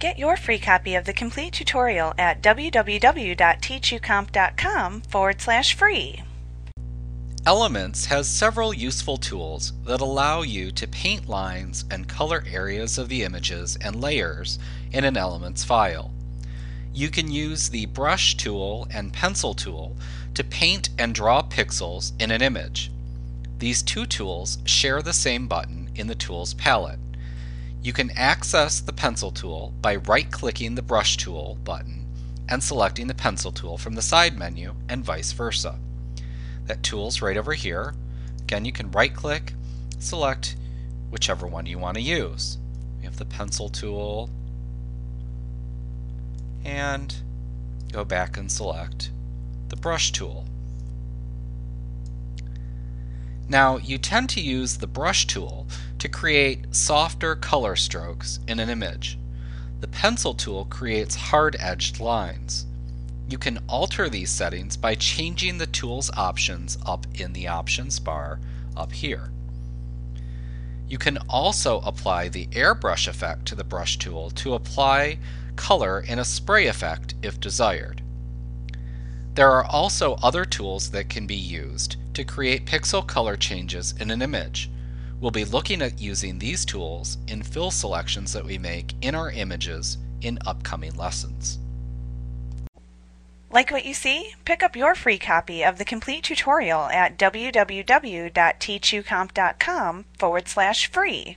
Get your free copy of the complete tutorial at www.teachucomp.com forward slash free. Elements has several useful tools that allow you to paint lines and color areas of the images and layers in an Elements file. You can use the brush tool and pencil tool to paint and draw pixels in an image. These two tools share the same button in the Tools palette. You can access the Pencil tool by right-clicking the Brush tool button and selecting the Pencil tool from the side menu and vice versa. That tool's right over here. Again, you can right-click, select whichever one you want to use. We have the Pencil tool and go back and select the Brush tool. Now, you tend to use the brush tool to create softer color strokes in an image. The pencil tool creates hard-edged lines. You can alter these settings by changing the tool's options up in the options bar up here. You can also apply the airbrush effect to the brush tool to apply color in a spray effect if desired. There are also other tools that can be used to create pixel color changes in an image. We'll be looking at using these tools in fill selections that we make in our images in upcoming lessons. Like what you see? Pick up your free copy of the complete tutorial at www.teachucomp.com forward slash free.